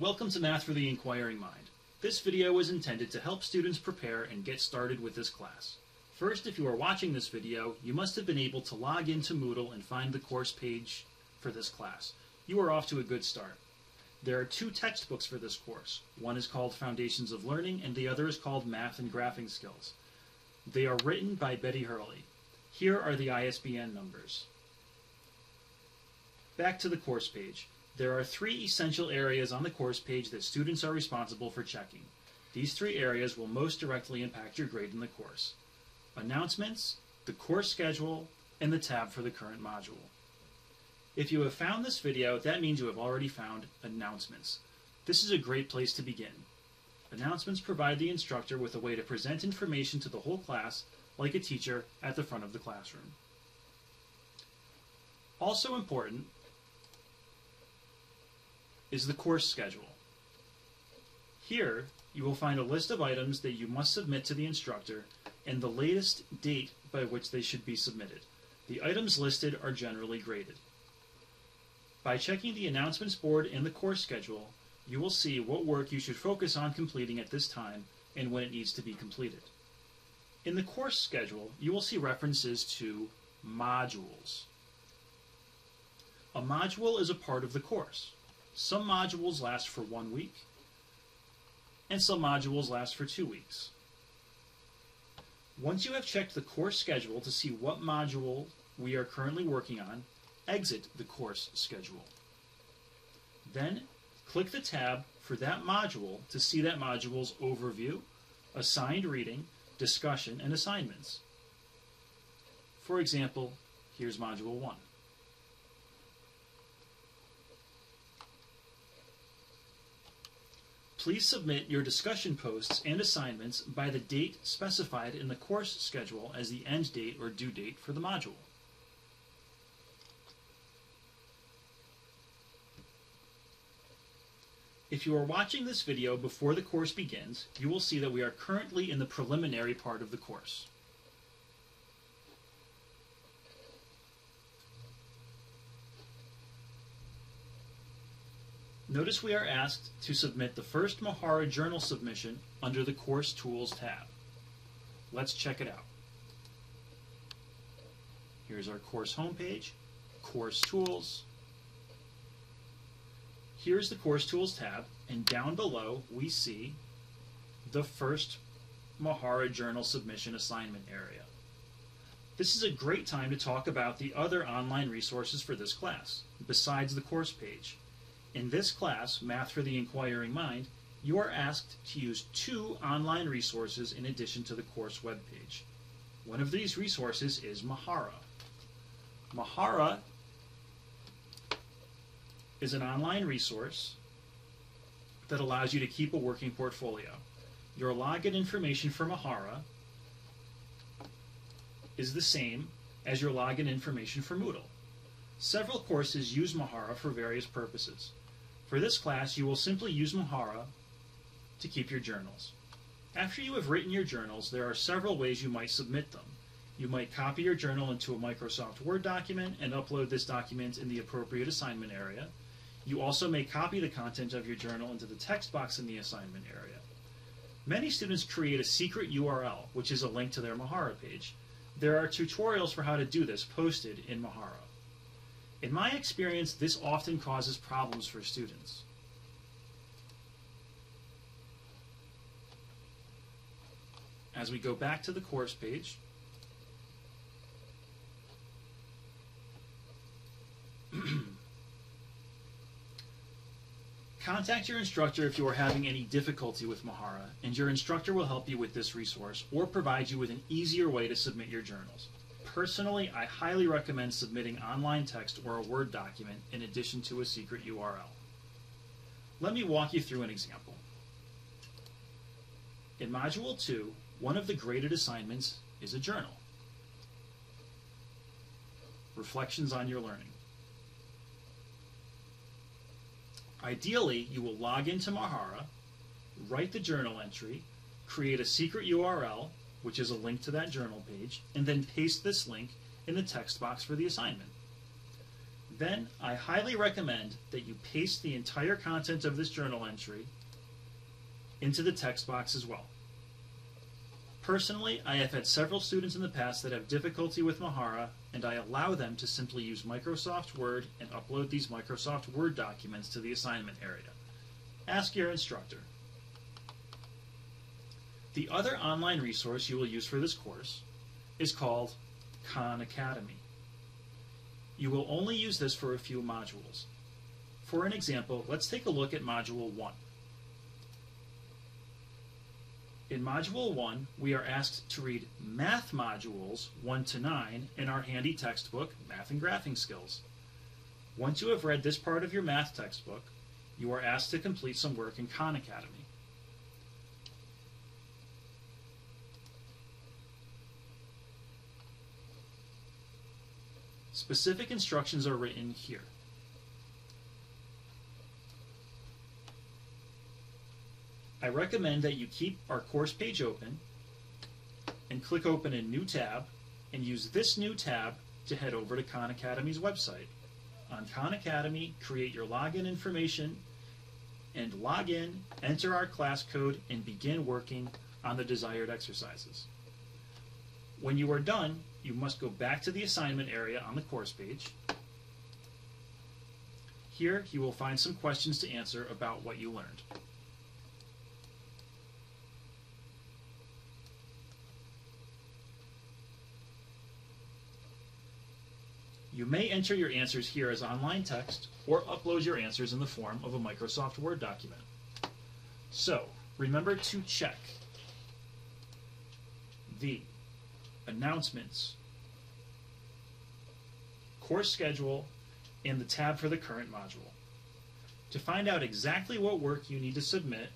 Welcome to Math for the Inquiring Mind. This video is intended to help students prepare and get started with this class. First, if you are watching this video, you must have been able to log into Moodle and find the course page for this class. You are off to a good start. There are two textbooks for this course. One is called Foundations of Learning and the other is called Math and Graphing Skills. They are written by Betty Hurley. Here are the ISBN numbers. Back to the course page. There are three essential areas on the course page that students are responsible for checking. These three areas will most directly impact your grade in the course. Announcements, the course schedule, and the tab for the current module. If you have found this video, that means you have already found announcements. This is a great place to begin. Announcements provide the instructor with a way to present information to the whole class like a teacher at the front of the classroom. Also important is the course schedule. Here, you will find a list of items that you must submit to the instructor and the latest date by which they should be submitted. The items listed are generally graded. By checking the announcements board and the course schedule, you will see what work you should focus on completing at this time and when it needs to be completed. In the course schedule, you will see references to modules. A module is a part of the course. Some modules last for one week, and some modules last for two weeks. Once you have checked the course schedule to see what module we are currently working on, exit the course schedule. Then click the tab for that module to see that module's overview, assigned reading, discussion, and assignments. For example, here's Module 1. Please submit your discussion posts and assignments by the date specified in the course schedule as the end date or due date for the module. If you are watching this video before the course begins, you will see that we are currently in the preliminary part of the course. Notice we are asked to submit the first Mahara journal submission under the Course Tools tab. Let's check it out. Here's our course homepage, Course Tools. Here's the Course Tools tab, and down below we see the first Mahara journal submission assignment area. This is a great time to talk about the other online resources for this class, besides the course page. In this class, Math for the Inquiring Mind, you are asked to use two online resources in addition to the course webpage. One of these resources is Mahara. Mahara is an online resource that allows you to keep a working portfolio. Your login information for Mahara is the same as your login information for Moodle. Several courses use Mahara for various purposes. For this class, you will simply use Mahara to keep your journals. After you have written your journals, there are several ways you might submit them. You might copy your journal into a Microsoft Word document and upload this document in the appropriate assignment area. You also may copy the content of your journal into the text box in the assignment area. Many students create a secret URL, which is a link to their Mahara page. There are tutorials for how to do this posted in Mahara. In my experience, this often causes problems for students. As we go back to the course page, Contact your instructor if you are having any difficulty with Mahara, and your instructor will help you with this resource or provide you with an easier way to submit your journals. Personally, I highly recommend submitting online text or a Word document in addition to a secret URL. Let me walk you through an example. In Module 2, one of the graded assignments is a journal. Reflections on your learning. Ideally, you will log into Mahara, write the journal entry, create a secret URL, which is a link to that journal page, and then paste this link in the text box for the assignment. Then I highly recommend that you paste the entire content of this journal entry into the text box as well. Personally, I have had several students in the past that have difficulty with Mahara, and I allow them to simply use Microsoft Word and upload these Microsoft Word documents to the assignment area. Ask your instructor. The other online resource you will use for this course is called Khan Academy. You will only use this for a few modules. For an example, let's take a look at Module 1. In Module 1, we are asked to read math modules 1 to 9 in our handy textbook, Math and Graphing Skills. Once you have read this part of your math textbook, you are asked to complete some work in Khan Academy. Specific instructions are written here. I recommend that you keep our course page open and click open a new tab and use this new tab to head over to Khan Academy's website. On Khan Academy, create your login information and log in, enter our class code, and begin working on the desired exercises. When you are done, you must go back to the assignment area on the course page. Here, you will find some questions to answer about what you learned. You may enter your answers here as online text or upload your answers in the form of a Microsoft Word document. So, remember to check the announcements, course schedule, and the tab for the current module. To find out exactly what work you need to submit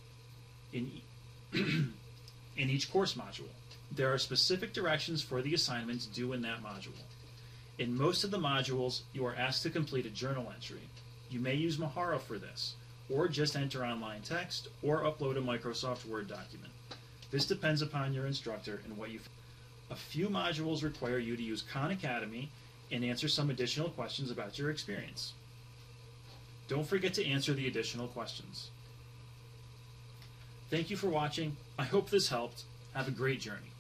in, in each course module, there are specific directions for the assignments due in that module. In most of the modules, you are asked to complete a journal entry. You may use Mahara for this, or just enter online text, or upload a Microsoft Word document. This depends upon your instructor and what you. A few modules require you to use Khan Academy and answer some additional questions about your experience. Don't forget to answer the additional questions. Thank you for watching. I hope this helped. Have a great journey.